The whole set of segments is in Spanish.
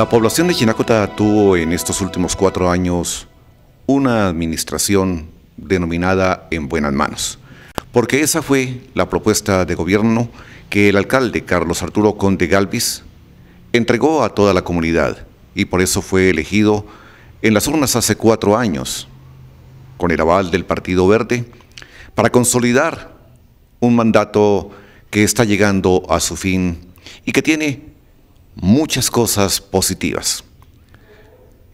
La población de Chinacota tuvo en estos últimos cuatro años una administración denominada en buenas manos, porque esa fue la propuesta de gobierno que el alcalde Carlos Arturo Conde Galvis entregó a toda la comunidad y por eso fue elegido en las urnas hace cuatro años, con el aval del Partido Verde, para consolidar un mandato que está llegando a su fin y que tiene muchas cosas positivas.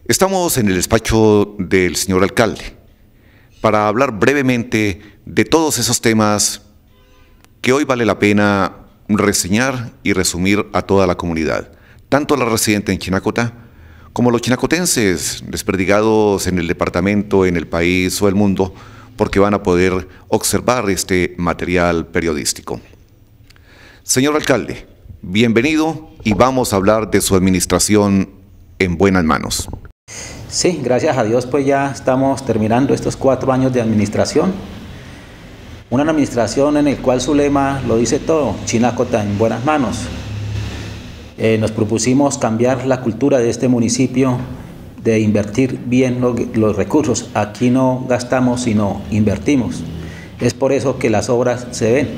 Estamos en el despacho del señor alcalde para hablar brevemente de todos esos temas que hoy vale la pena reseñar y resumir a toda la comunidad, tanto la residente en Chinacota como los chinacotenses desperdigados en el departamento, en el país o el mundo, porque van a poder observar este material periodístico. Señor alcalde, bienvenido y vamos a hablar de su administración en buenas manos. Sí, gracias a Dios pues ya estamos terminando estos cuatro años de administración. Una administración en la cual su lema lo dice todo, Chinacota en buenas manos. Eh, nos propusimos cambiar la cultura de este municipio de invertir bien los recursos. Aquí no gastamos, sino invertimos. Es por eso que las obras se ven,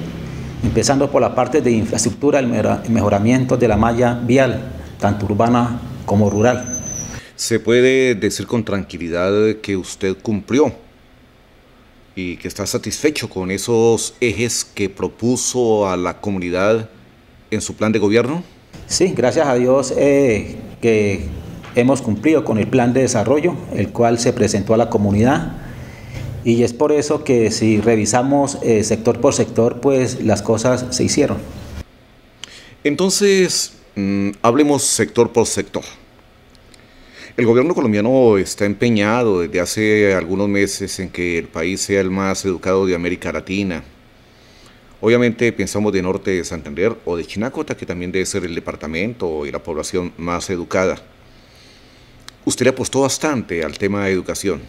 empezando por la parte de infraestructura, el mejoramiento de la malla vial, tanto urbana como rural. Se puede decir con tranquilidad que usted cumplió y que está satisfecho con esos ejes que propuso a la comunidad en su plan de gobierno. Sí, gracias a Dios eh, que hemos cumplido con el plan de desarrollo, el cual se presentó a la comunidad. Y es por eso que si revisamos eh, sector por sector, pues las cosas se hicieron. Entonces, mm, hablemos sector por sector. El gobierno colombiano está empeñado desde hace algunos meses en que el país sea el más educado de América Latina. Obviamente pensamos de Norte de Santander o de Chinacota, que también debe ser el departamento y la población más educada. Usted apostó bastante al tema de educación.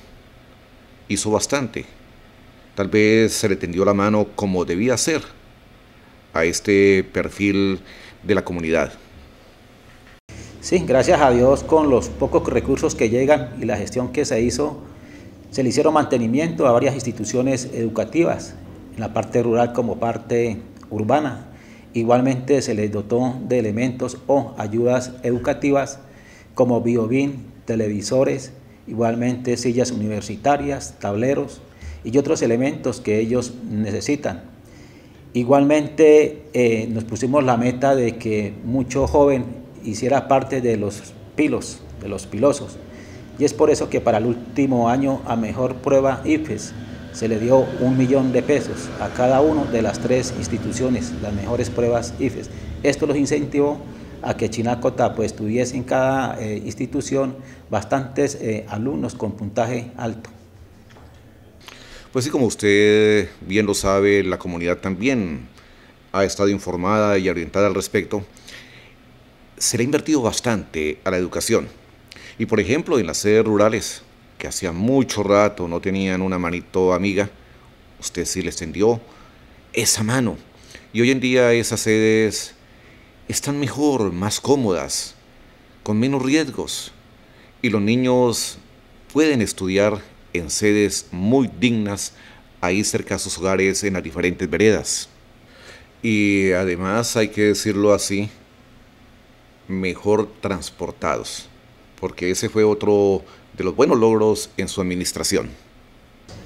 Hizo bastante. Tal vez se le tendió la mano como debía ser a este perfil de la comunidad. Sí, gracias a Dios con los pocos recursos que llegan y la gestión que se hizo, se le hicieron mantenimiento a varias instituciones educativas, en la parte rural como parte urbana. Igualmente se les dotó de elementos o ayudas educativas como biobin, televisores, igualmente sillas universitarias, tableros y otros elementos que ellos necesitan. Igualmente eh, nos pusimos la meta de que mucho joven hiciera parte de los pilos, de los pilosos. Y es por eso que para el último año a mejor prueba IFES se le dio un millón de pesos a cada una de las tres instituciones, las mejores pruebas IFES. Esto los incentivó a que Chinacota pues tuviese en cada eh, institución bastantes eh, alumnos con puntaje alto. Pues sí, como usted bien lo sabe, la comunidad también ha estado informada y orientada al respecto se le ha invertido bastante a la educación. Y por ejemplo, en las sedes rurales, que hacía mucho rato no tenían una manito amiga, usted sí les tendió esa mano. Y hoy en día esas sedes están mejor, más cómodas, con menos riesgos. Y los niños pueden estudiar en sedes muy dignas ahí cerca de sus hogares en las diferentes veredas. Y además, hay que decirlo así, mejor transportados, porque ese fue otro de los buenos logros en su administración.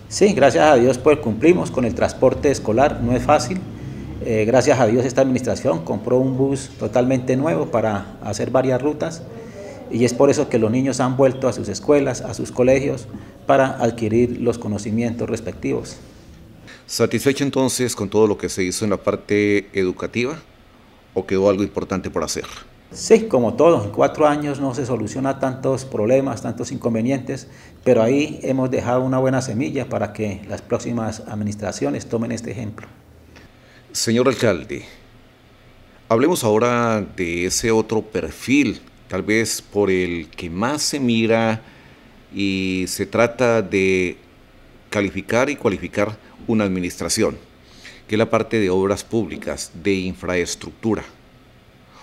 Sí, gracias a Dios pues cumplimos con el transporte escolar, no es fácil. Eh, gracias a Dios esta administración compró un bus totalmente nuevo para hacer varias rutas y es por eso que los niños han vuelto a sus escuelas, a sus colegios, para adquirir los conocimientos respectivos. ¿Satisfecho entonces con todo lo que se hizo en la parte educativa o quedó algo importante por hacer? Sí, como todo, en cuatro años no se soluciona tantos problemas, tantos inconvenientes, pero ahí hemos dejado una buena semilla para que las próximas administraciones tomen este ejemplo. Señor alcalde, hablemos ahora de ese otro perfil, tal vez por el que más se mira y se trata de calificar y cualificar una administración, que es la parte de obras públicas, de infraestructura.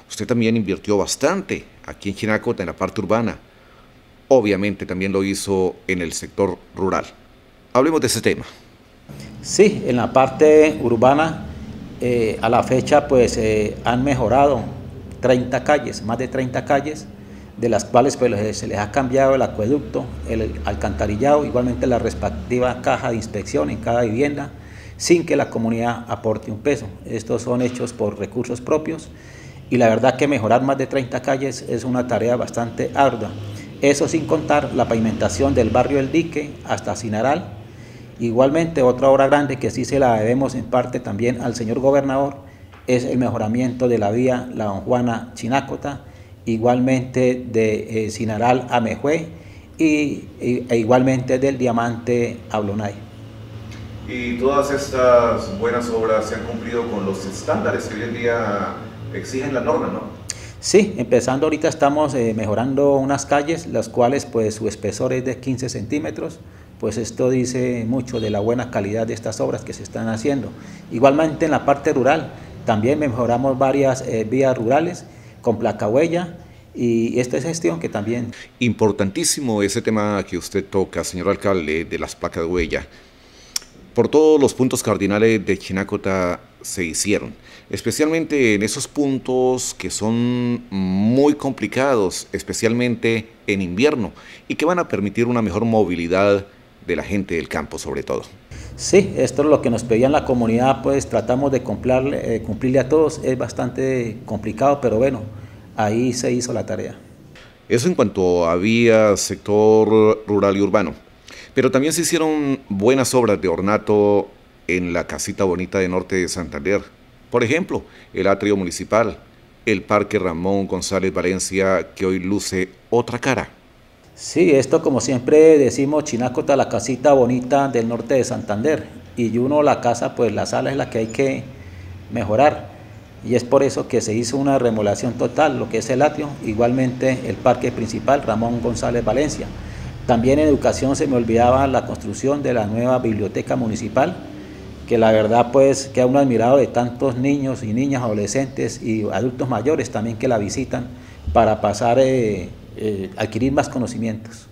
usted también invirtió bastante aquí en Chinacota, en la parte urbana. Obviamente también lo hizo en el sector rural. Hablemos de ese tema. Sí, en la parte urbana eh, a la fecha pues eh, han mejorado 30 calles, más de 30 calles, de las cuales pues, se les ha cambiado el acueducto, el alcantarillado, igualmente la respectiva caja de inspección en cada vivienda, sin que la comunidad aporte un peso. Estos son hechos por recursos propios y la verdad que mejorar más de 30 calles es una tarea bastante ardua. Eso sin contar la pavimentación del barrio El Dique hasta Sinaral, Igualmente, otra obra grande que sí se la debemos en parte también al señor gobernador es el mejoramiento de la vía La Don Juana Chinácota, igualmente de eh, Sinaral a Mejue y, e igualmente del Diamante a Blonay. Y todas estas buenas obras se han cumplido con los estándares que hoy en día exigen la norma, ¿no? Sí, empezando ahorita estamos eh, mejorando unas calles, las cuales pues su espesor es de 15 centímetros, pues esto dice mucho de la buena calidad de estas obras que se están haciendo. Igualmente en la parte rural, también mejoramos varias eh, vías rurales con placa huella y esta es gestión que también... Importantísimo ese tema que usted toca, señor alcalde, de las placas huella. Por todos los puntos cardinales de Chinacota se hicieron, especialmente en esos puntos que son muy complicados, especialmente en invierno, y que van a permitir una mejor movilidad de la gente del campo sobre todo. Sí, esto es lo que nos pedían la comunidad, pues tratamos de cumplirle, eh, cumplirle a todos, es bastante complicado, pero bueno, ahí se hizo la tarea. Eso en cuanto había sector rural y urbano, pero también se hicieron buenas obras de ornato en la casita bonita de norte de Santander. Por ejemplo, el atrio municipal, el Parque Ramón González Valencia, que hoy luce otra cara. Sí, esto como siempre decimos, Chinacota, la casita bonita del norte de Santander. Y uno la casa, pues la sala es la que hay que mejorar. Y es por eso que se hizo una remodelación total, lo que es el atrio, igualmente el parque principal Ramón González Valencia. También en educación se me olvidaba la construcción de la nueva biblioteca municipal, que la verdad pues queda uno admirado de tantos niños y niñas, adolescentes y adultos mayores también que la visitan para pasar... Eh, eh, adquirir más conocimientos.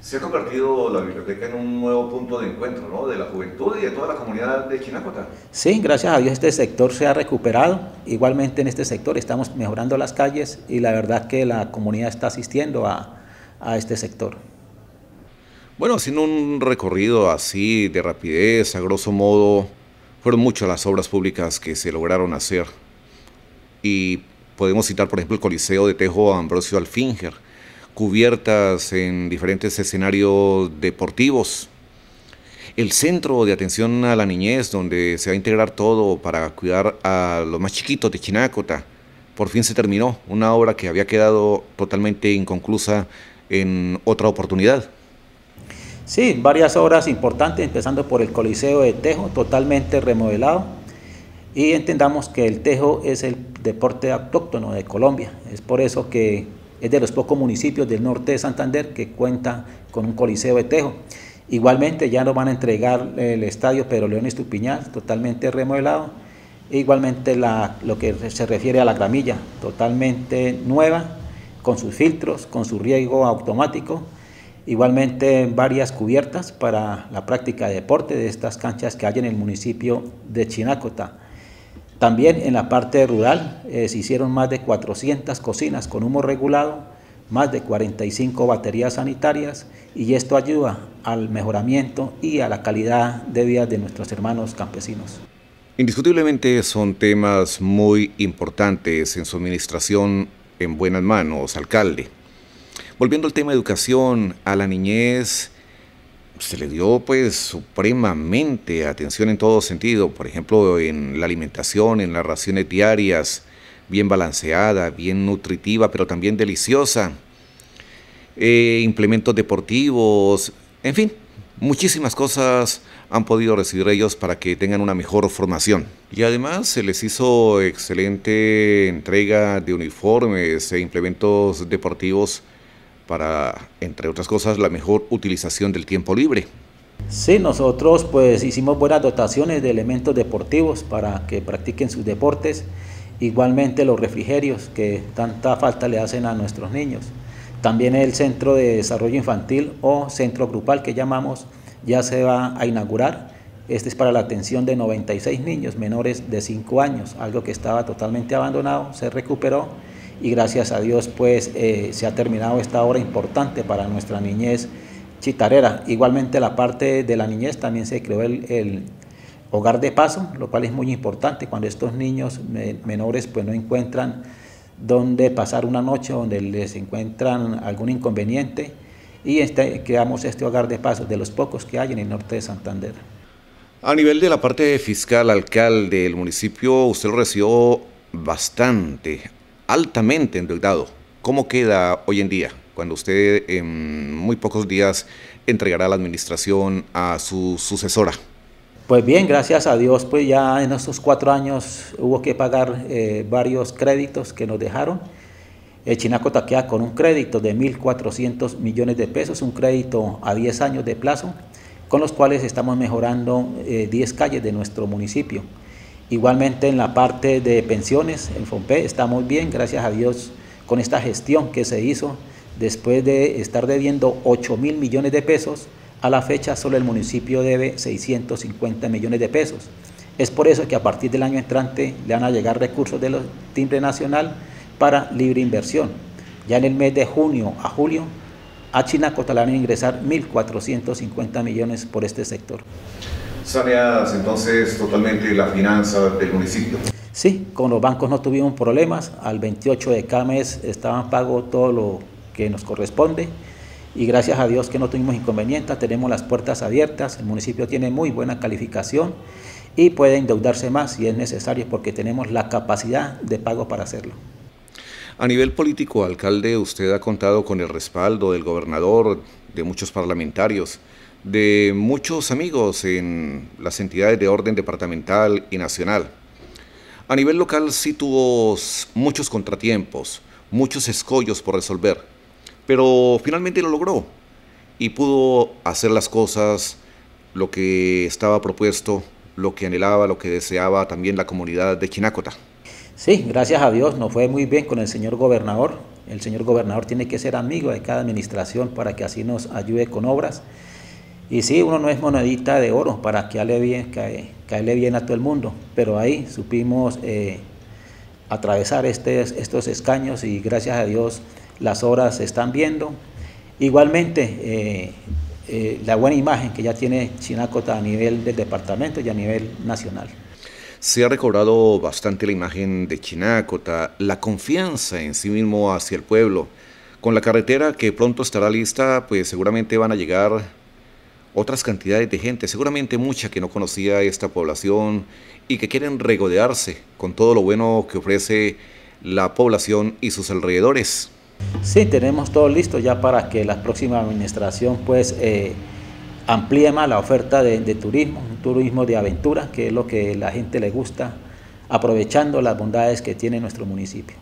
Se ha convertido la biblioteca en un nuevo punto de encuentro ¿no? de la juventud y de toda la comunidad de Chinacota. Sí, gracias a Dios este sector se ha recuperado. Igualmente en este sector estamos mejorando las calles y la verdad que la comunidad está asistiendo a, a este sector. Bueno, haciendo un recorrido así de rapidez, a grosso modo, fueron muchas las obras públicas que se lograron hacer. Y podemos citar, por ejemplo, el Coliseo de Tejo Ambrosio Alfinger, cubiertas en diferentes escenarios deportivos. El centro de atención a la niñez, donde se va a integrar todo para cuidar a los más chiquitos de Chinácota, por fin se terminó, una obra que había quedado totalmente inconclusa en otra oportunidad. Sí, varias obras importantes, empezando por el Coliseo de Tejo, totalmente remodelado. Y entendamos que el tejo es el deporte autóctono de Colombia. Es por eso que es de los pocos municipios del norte de Santander que cuenta con un coliseo de tejo. Igualmente ya nos van a entregar el estadio Pedro León Estupiñán, totalmente remodelado. E igualmente lo que se refiere a la gramilla, totalmente nueva, con sus filtros, con su riego automático. Igualmente varias cubiertas para la práctica de deporte de estas canchas que hay en el municipio de Chinacota. También en la parte rural eh, se hicieron más de 400 cocinas con humo regulado, más de 45 baterías sanitarias y esto ayuda al mejoramiento y a la calidad de vida de nuestros hermanos campesinos. Indiscutiblemente son temas muy importantes en su administración en buenas manos, alcalde. Volviendo al tema de educación, a la niñez, se le dio pues supremamente atención en todo sentido, por ejemplo en la alimentación, en las raciones diarias, bien balanceada, bien nutritiva, pero también deliciosa, eh, implementos deportivos, en fin, muchísimas cosas han podido recibir ellos para que tengan una mejor formación. Y además se les hizo excelente entrega de uniformes e implementos deportivos para, entre otras cosas, la mejor utilización del tiempo libre. Sí, nosotros pues hicimos buenas dotaciones de elementos deportivos para que practiquen sus deportes. Igualmente los refrigerios que tanta falta le hacen a nuestros niños. También el Centro de Desarrollo Infantil o Centro Grupal que llamamos ya se va a inaugurar. Este es para la atención de 96 niños menores de 5 años, algo que estaba totalmente abandonado, se recuperó y gracias a Dios pues eh, se ha terminado esta obra importante para nuestra niñez chitarera. Igualmente la parte de la niñez también se creó el hogar de paso, lo cual es muy importante cuando estos niños menores pues no encuentran dónde pasar una noche, donde les encuentran algún inconveniente y este, creamos este hogar de paso de los pocos que hay en el norte de Santander. A nivel de la parte fiscal, alcalde del municipio, usted lo recibió bastante, altamente endeudado. ¿Cómo queda hoy en día cuando usted en muy pocos días entregará la administración a su sucesora? Pues bien, gracias a Dios, pues ya en estos cuatro años hubo que pagar eh, varios créditos que nos dejaron. El Chinaco taquea con un crédito de 1.400 millones de pesos, un crédito a 10 años de plazo, con los cuales estamos mejorando 10 eh, calles de nuestro municipio. Igualmente en la parte de pensiones, en FOMPE, estamos bien, gracias a Dios, con esta gestión que se hizo después de estar debiendo 8 mil millones de pesos a la fecha solo el municipio debe 650 millones de pesos. Es por eso que a partir del año entrante le van a llegar recursos del timbre nacional para libre inversión. Ya en el mes de junio a julio a Chinacota le ingresar 1.450 millones por este sector. ¿Saneadas entonces totalmente la finanza del municipio? Sí, con los bancos no tuvimos problemas. Al 28 de cada mes estaban pagos todo lo que nos corresponde y gracias a Dios que no tuvimos inconvenientes, tenemos las puertas abiertas, el municipio tiene muy buena calificación y puede endeudarse más si es necesario porque tenemos la capacidad de pago para hacerlo. A nivel político, alcalde, usted ha contado con el respaldo del gobernador, de muchos parlamentarios, de muchos amigos en las entidades de orden departamental y nacional. A nivel local sí tuvo muchos contratiempos, muchos escollos por resolver pero finalmente lo logró y pudo hacer las cosas, lo que estaba propuesto, lo que anhelaba, lo que deseaba también la comunidad de Chinacota. Sí, gracias a Dios nos fue muy bien con el señor gobernador. El señor gobernador tiene que ser amigo de cada administración para que así nos ayude con obras. Y sí, uno no es monedita de oro para que caerle bien, caerle bien a todo el mundo, pero ahí supimos eh, atravesar este, estos escaños y gracias a Dios las horas se están viendo. Igualmente, eh, eh, la buena imagen que ya tiene Chinacota a nivel del departamento y a nivel nacional. Se ha recobrado bastante la imagen de Chinacota, la confianza en sí mismo hacia el pueblo. Con la carretera que pronto estará lista, pues seguramente van a llegar otras cantidades de gente, seguramente mucha que no conocía esta población y que quieren regodearse con todo lo bueno que ofrece la población y sus alrededores. Sí, tenemos todo listo ya para que la próxima administración pues eh, amplíe más la oferta de, turismo, un turismo de aventura, que es lo que la gente le gusta, aprovechando las bondades que tiene nuestro municipio.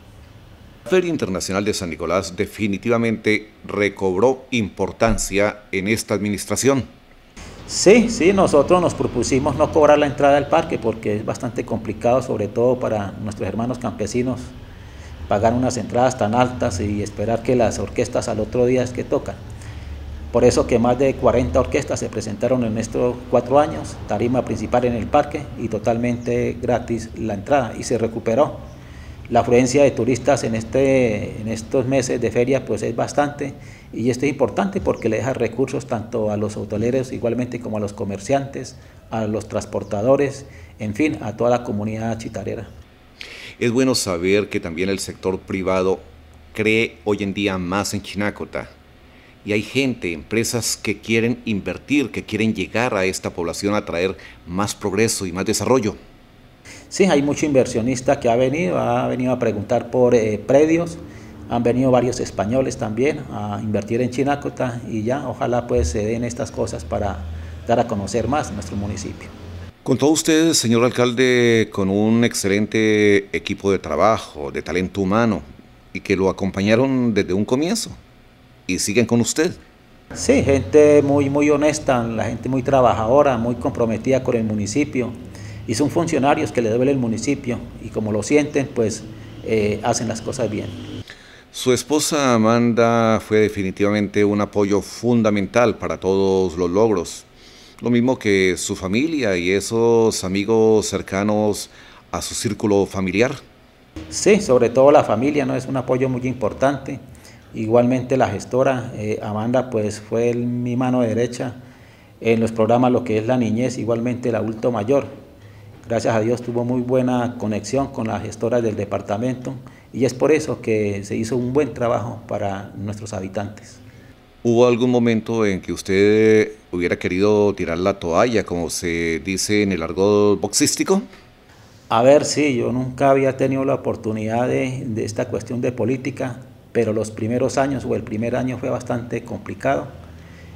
La Feria Internacional de San Nicolás definitivamente recobró importancia en esta administración. Sí, sí, nosotros nos propusimos no cobrar la entrada al parque porque es bastante complicado, sobre todo para nuestros hermanos campesinos pagar unas entradas tan altas y esperar que las orquestas al otro día es que tocan. Por eso que más de 40 orquestas se presentaron en estos cuatro años, tarima principal en el parque y totalmente gratis la entrada y se recuperó. La afluencia de turistas en, este, en estos meses de feria pues es bastante y esto es importante porque le deja recursos tanto a los hoteleros igualmente como a los comerciantes, a los transportadores, en fin, a toda la comunidad chitarera. Es bueno saber que también el sector privado cree hoy en día más en Chinacota. Y hay gente, empresas que quieren invertir, que quieren llegar a esta población a traer más progreso y más desarrollo. Sí, hay mucho inversionista que ha venido, ha venido a preguntar por eh, predios, han venido varios españoles también a invertir en Chinacota y ya ojalá pues se den estas cosas para dar a conocer más nuestro municipio. Contó usted, señor alcalde, con un excelente equipo de trabajo, de talento humano, y que lo acompañaron desde un comienzo y siguen con usted. Sí, gente muy, muy honesta, la gente muy trabajadora, muy comprometida con el municipio. Y son funcionarios que le duele el municipio y como lo sienten, pues eh, hacen las cosas bien. Su esposa Amanda fue definitivamente un apoyo fundamental para todos los logros, lo mismo que su familia y esos amigos cercanos a su círculo familiar. Sí, sobre todo la familia, ¿no? Es un apoyo muy importante. Igualmente la gestora, eh, Amanda, pues fue mi mano derecha en los programas lo que es la niñez, igualmente el adulto mayor. Gracias a Dios tuvo muy buena conexión con la gestora del departamento y es por eso que se hizo un buen trabajo para nuestros habitantes. ¿Hubo algún momento en que usted hubiera querido tirar la toalla, como se dice en el argot boxístico? A ver, sí, yo nunca había tenido la oportunidad de, esta cuestión de política, pero los primeros años o el primer año fue bastante complicado.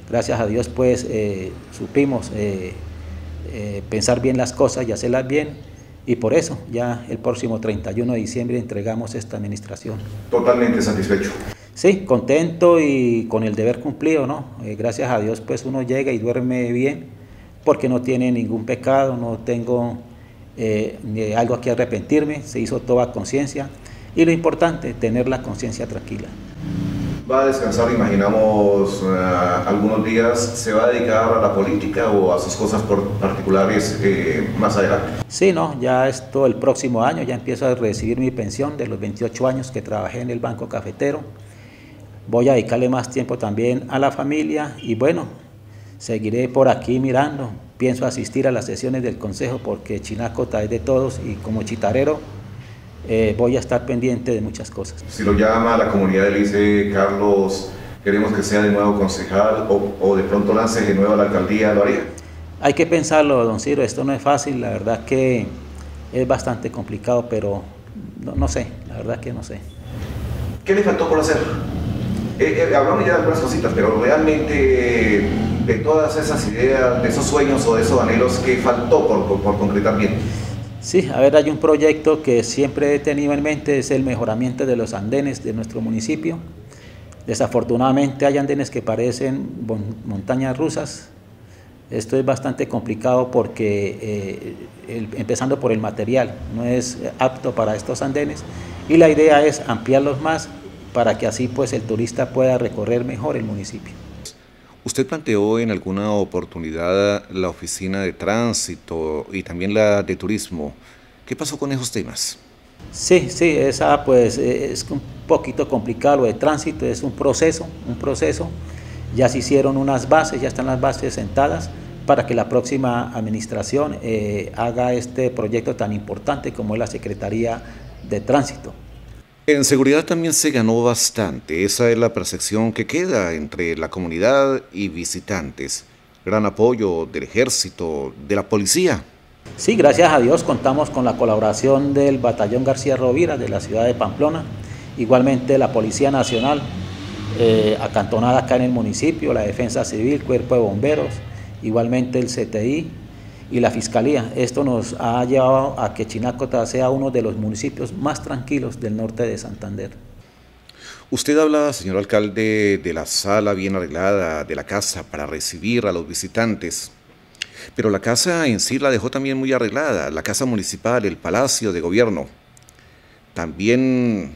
Gracias a Dios, pues eh, supimos eh, eh, pensar bien las cosas y hacerlas bien, y por eso ya el próximo 31 de diciembre entregamos esta administración. Totalmente satisfecho. Sí, contento y con el deber cumplido, ¿no? gracias a Dios, pues uno llega y duerme bien, porque no tiene ningún pecado, no tengo eh, algo que arrepentirme, se hizo toda conciencia y lo importante, tener la conciencia tranquila. Va a descansar, imaginamos, eh, algunos días, ¿se va a dedicar a la política o a sus cosas particulares eh, más adelante? Sí, no, ya esto el próximo año, ya empiezo a recibir mi pensión de los 28 años que trabajé en el Banco Cafetero. Voy a dedicarle más tiempo también a la familia y bueno, seguiré por aquí mirando, pienso asistir a las sesiones del Consejo porque Chinacota es de todos y como chitarero eh, voy a estar pendiente de muchas cosas. Si lo llama la comunidad le dice Carlos, queremos que sea de nuevo concejal o, de pronto lance de nuevo a la alcaldía, ¿lo haría? Hay que pensarlo, don Ciro, esto no es fácil, la verdad que es bastante complicado, pero no, sé, la verdad que no sé. ¿Qué le faltó por hacer? Eh, eh, hablamos ya de algunas cositas, pero realmente de todas esas ideas, de esos sueños o de esos anhelos que faltó por, por, concretar bien? Sí, a ver, hay un proyecto que siempre he tenido en mente, es el mejoramiento de los andenes de nuestro municipio. Desafortunadamente hay andenes que parecen montañas rusas. Esto es bastante complicado porque, eh, empezando por el material, no es apto para estos andenes y la idea es ampliarlos más para que así pues el turista pueda recorrer mejor el municipio. Usted planteó en alguna oportunidad la oficina de tránsito y también la de turismo. ¿Qué pasó con esos temas? Sí, sí, esa pues es un poquito complicado lo de tránsito, es un proceso, un proceso. Ya se hicieron unas bases, ya están las bases sentadas para que la próxima administración eh, haga este proyecto tan importante como es la Secretaría de Tránsito. En seguridad también se ganó bastante, esa es la percepción que queda entre la comunidad y visitantes. Gran apoyo del ejército, de la policía. Sí, gracias a Dios contamos con la colaboración del Batallón García Rovira de la ciudad de Pamplona, igualmente la Policía Nacional, eh, acantonada acá en el municipio, la Defensa Civil, Cuerpo de Bomberos, igualmente el CTI, y la Fiscalía. Esto nos ha llevado a que Chinacota sea uno de los municipios más tranquilos del norte de Santander. Usted habla, señor alcalde, de la sala bien arreglada, de la casa para recibir a los visitantes. Pero la casa en sí la dejó también muy arreglada, la casa municipal, el palacio de gobierno. También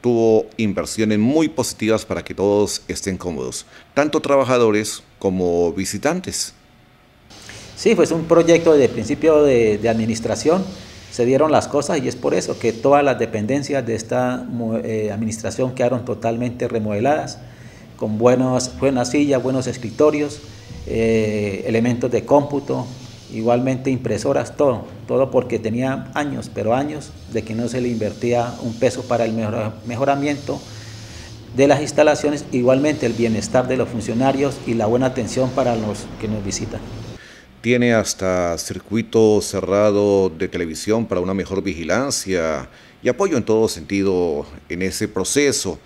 tuvo inversiones muy positivas para que todos estén cómodos, tanto trabajadores como visitantes. Sí, fue un proyecto de principio de, administración, se dieron las cosas y es por eso que todas las dependencias de esta eh, administración quedaron totalmente remodeladas, con buenas sillas, buenos escritorios, eh, elementos de cómputo, igualmente impresoras, todo, todo porque tenía años, pero años de que no se le invertía un peso para el mejoramiento de las instalaciones, igualmente el bienestar de los funcionarios y la buena atención para los que nos visitan. Tiene hasta circuito cerrado de televisión para una mejor vigilancia y apoyo en todo sentido en ese proceso.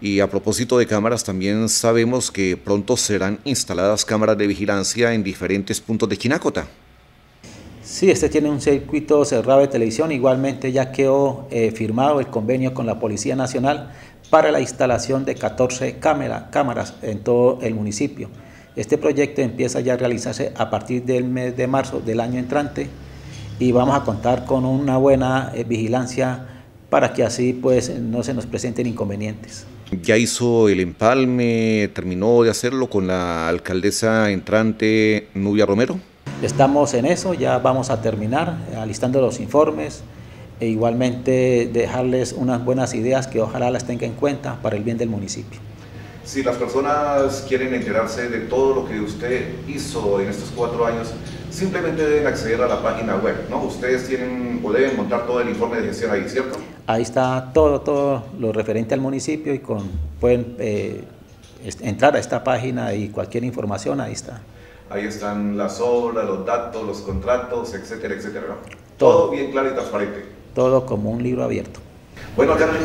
Y a propósito de cámaras, también sabemos que pronto serán instaladas cámaras de vigilancia en diferentes puntos de Chinacota. Sí, este tiene un circuito cerrado de televisión. Igualmente ya quedó eh, firmado el convenio con la Policía Nacional para la instalación de 14 cámaras en todo el municipio. Este proyecto empieza ya a realizarse a partir del mes de marzo del año entrante y vamos a contar con una buena eh, vigilancia para que así pues no se nos presenten inconvenientes. Ya hizo el empalme, terminó de hacerlo con la alcaldesa entrante Nubia Romero. Estamos en eso, ya vamos a terminar alistando los informes e igualmente dejarles unas buenas ideas que ojalá las tenga en cuenta para el bien del municipio. Si las personas quieren enterarse de todo lo que usted hizo en estos cuatro años, simplemente deben acceder a la página web, ¿no? Ustedes tienen o deben montar todo el informe de gestión ahí, ¿cierto? Ahí está todo, todo lo referente al municipio y con, pueden eh, entrar a esta página y cualquier información, ahí está. Ahí están las obras, los datos, los contratos, etcétera, etcétera. Todo, bien claro y transparente. Todo como un libro abierto. Bueno, Carmen,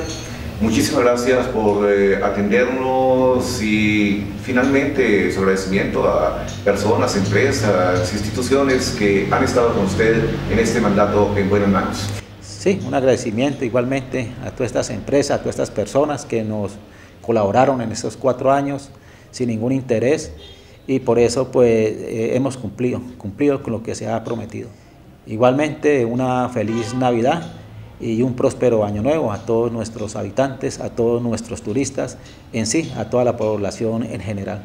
muchísimas gracias por eh, atendernos y finalmente su agradecimiento a personas, empresas, instituciones que han estado con usted en este mandato en buenas manos. Sí, un agradecimiento igualmente a todas estas empresas, a todas estas personas que nos colaboraron en estos cuatro años sin ningún interés y por eso pues eh, hemos cumplido, cumplido con lo que se ha prometido. Igualmente una feliz Navidad y un próspero año nuevo a todos nuestros habitantes, a todos nuestros turistas, en sí, a toda la población en general.